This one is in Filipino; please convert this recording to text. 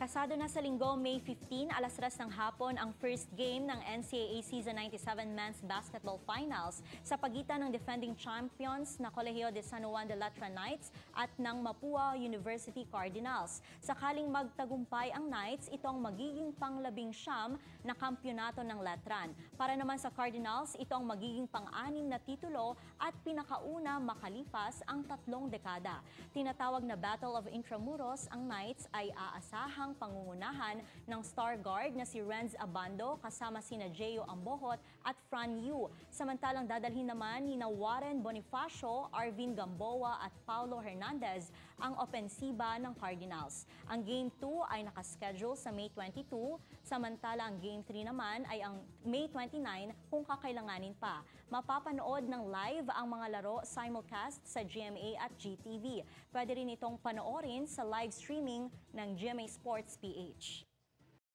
Kasado na sa linggo, May 15, alas 3 ng hapon ang first game ng NCAA Season 97 Men's Basketball Finals sa pagitan ng defending champions na Colegio de San Juan de Letran Knights at ng Mapua University Cardinals. Sakaling magtagumpay ang Knights, ito ang magiging panglabing siyam na kampyonato ng Letran. Para naman sa Cardinals, ito ang magiging pang-anim na titulo at pinakauna makalipas ang tatlong dekada. Tinatawag na Battle of Intramuros, ang Knights ay aasahang pangungunahan ng star guard na si Renz Abando kasama sina Jeyo Ambohot at Fran Yu. Samantalang dadalhin naman ni Warren Bonifacio, Arvin Gamboa at Paulo Hernandez ang opensiba ng Cardinals. Ang Game 2 ay nakaschedule sa May 22, samantala ang Game 3 naman ay ang May 29 kung kakailanganin pa. Mapapanood ng live ang mga laro simulcast sa GMA at GTV. Pwede rin itong panoorin sa live streaming ng GMA Sports It's PH.